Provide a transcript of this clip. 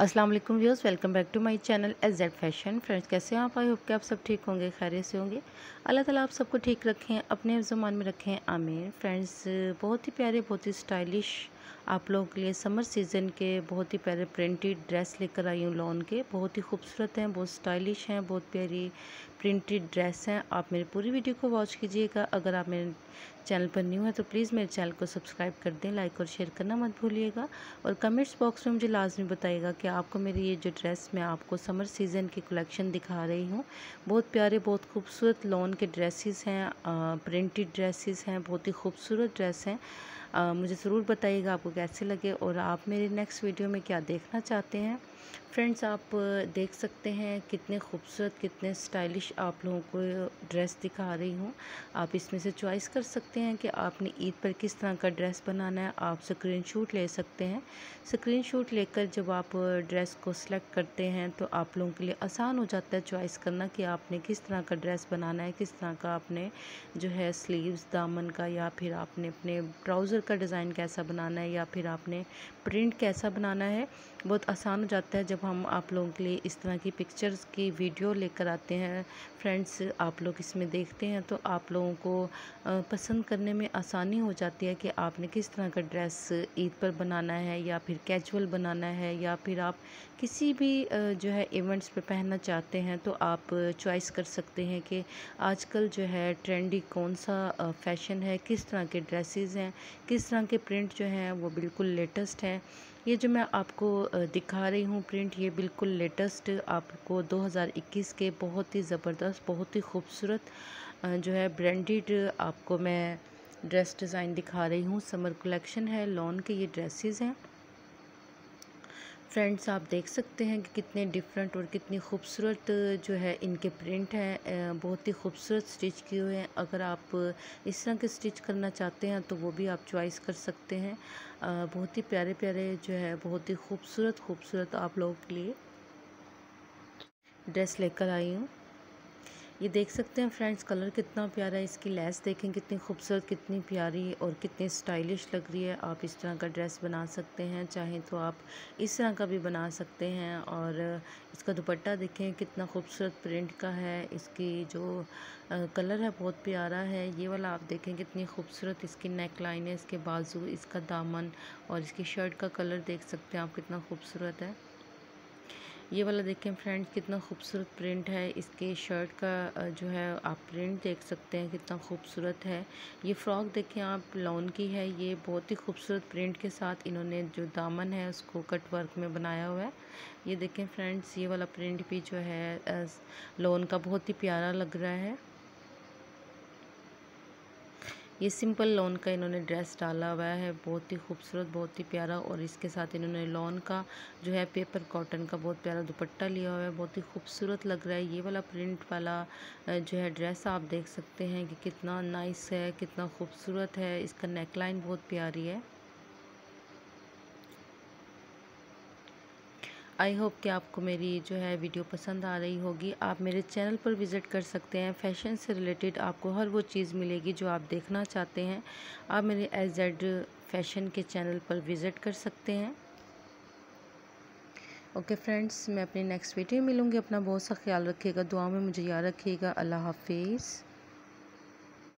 अस्सलाम वालेकुम viewers, welcome back to my channel S Z fashion. Friends, कैसे हैं आप? आई होप कि आप सब ठीक होंगे, खैरियत से होंगे। अल्लाह ताला आप सबको ठीक रखें, अपने ज़मान में रखें, आमीन। फ्रेंड्स, बहुत ही प्यारे, बहुत ही स्टाइलिश आप लोगों के लिए समर सीज़न के बहुत ही प्यारे प्रिंटेड ड्रेस लेकर आई हूँ लॉन के। बहुत ही खूबसूरत हैं, बहुत स्टाइलिश हैं, बहुत प्यारी प्रिंटेड ड्रेस हैं। आप मेरी पूरी वीडियो को वॉच कीजिएगा। अगर आप मेरे चैनल पर न्यू है तो प्लीज़ मेरे चैनल को सब्सक्राइब कर दें लाइक और शेयर करना मत भूलिएगा। और कमेंट्स बॉक्स में मुझे लाजमी बताइएगा कि आपको मेरी ये जो ड्रेस मैं आपको समर सीज़न की कलेक्शन दिखा रही हूँ, बहुत प्यारे, बहुत खूबसूरत लॉन के ड्रेसेस हैं प्रिंटेड ड्रेसेस हैं, बहुत ही खूबसूरत ड्रेस हैं। आ, मुझे ज़रूर बताइएगा आपको कैसे लगे और आप मेरे नेक्स्ट वीडियो में क्या देखना चाहते हैं। फ्रेंड्स आप देख सकते हैं कितने खूबसूरत कितने स्टाइलिश आप लोगों को ड्रेस दिखा रही हूँ। आप इसमें से चॉइस कर सकते हैं कि आपने ईद पर किस तरह का ड्रेस बनाना है। आप स्क्रीनशॉट ले सकते हैं। स्क्रीनशॉट लेकर जब आप ड्रेस को सिलेक्ट करते हैं तो आप लोगों के लिए आसान हो जाता है चॉइस करना कि आपने किस तरह का ड्रेस बनाना है किस तरह का आपने जो है स्लीव्स दामन का या फिर आपने अपने ट्राउज़र का डिज़ाइन कैसा बनाना है या फिर आपने प्रिंट कैसा बनाना है, बहुत आसान हो जाता है जब हम आप लोगों के लिए इस तरह की पिक्चर्स की वीडियो लेकर आते हैं। फ्रेंड्स, आप लोग इसमें देखते हैं तो आप लोगों को पसंद करने में आसानी हो जाती है कि आपने किस तरह का ड्रेस ईद पर बनाना है या फिर कैजुअल बनाना है या फिर आप किसी भी जो है इवेंट्स पे पहनना चाहते हैं तो आप चॉइस कर सकते हैं कि आजकल जो है ट्रेंडी कौन सा फ़ैशन है, किस तरह के ड्रेसेस हैं किस तरह के प्रिंट जो हैं, वो बिल्कुल लेटेस्ट हैं। ये जो मैं आपको दिखा रही हूँ प्रिंट, ये बिल्कुल लेटेस्ट आपको 2021 के बहुत ही ज़बरदस्त, बहुत ही खूबसूरत जो है ब्रांडेड आपको मैं ड्रेस डिज़ाइन दिखा रही हूँ। समर कलेक्शन है, लॉन के ये ड्रेसेस हैं। फ्रेंड्स आप देख सकते हैं कि कितने डिफरेंट और कितनी खूबसूरत, जो है, इनके प्रिंट हैं। बहुत ही खूबसूरत स्टिच किए हुए हैं। अगर आप इस तरह के स्टिच करना चाहते हैं तो वो भी आप चॉइस कर सकते हैं। बहुत ही प्यारे प्यारे जो है, बहुत ही खूबसूरत खूबसूरत आप लोगों के लिए ड्रेस लेकर आई हूँ। ये देख सकते हैं फ्रेंड्स, कलर कितना प्यारा है, इसकी लेस देखें कितनी खूबसूरत, कितनी प्यारी और कितनी स्टाइलिश लग रही है। आप इस तरह का ड्रेस बना सकते हैं, चाहें तो आप इस तरह का भी बना सकते हैं और इसका दुपट्टा देखें कितना खूबसूरत प्रिंट का है, इसकी जो कलर है बहुत प्यारा है। ये वाला आप देखें कितनी खूबसूरत, इसकी नेक लाइन है, इसके बाजू इसका दामन और इसकी शर्ट का कलर देख सकते हैं आप कितना खूबसूरत है। ये वाला देखें फ्रेंड्स, कितना खूबसूरत प्रिंट है। इसके शर्ट का जो है, आप प्रिंट देख सकते हैं कितना खूबसूरत है। ये फ्रॉक देखें आप, लॉन की है। ये बहुत ही खूबसूरत प्रिंट के साथ इन्होंने जो दामन है, उसको कट वर्क में बनाया हुआ है। ये देखें फ्रेंड्स, ये वाला प्रिंट भी जो है लॉन का बहुत ही प्यारा लग रहा है। ये सिंपल लॉन का इन्होंने ड्रेस डाला हुआ है, बहुत ही खूबसूरत, बहुत ही प्यारा और इसके साथ इन्होंने लॉन का जो है पेपर कॉटन का बहुत प्यारा दुपट्टा लिया हुआ है, बहुत ही खूबसूरत लग रहा है। ये वाला प्रिंट वाला जो है ड्रेस आप देख सकते हैं कि कितना नाइस है, कितना खूबसूरत है, इसका नेकलाइन बहुत प्यारी है। आई होप कि आपको मेरी जो है वीडियो पसंद आ रही होगी। आप मेरे चैनल पर विज़िट कर सकते हैं। फ़ैशन से रिलेटेड आपको हर वो चीज़ मिलेगी जो आप देखना चाहते हैं। आप मेरे एस जेड फ़ैशन के चैनल पर विज़िट कर सकते हैं। ओके फ्रेंड्स मैं अपनी नेक्स्ट वीडियो मिलूँगी। अपना बहुत सा ख्याल रखिएगा। दुआ में मुझे याद रखिएगा। अल्लाह हाफिज़।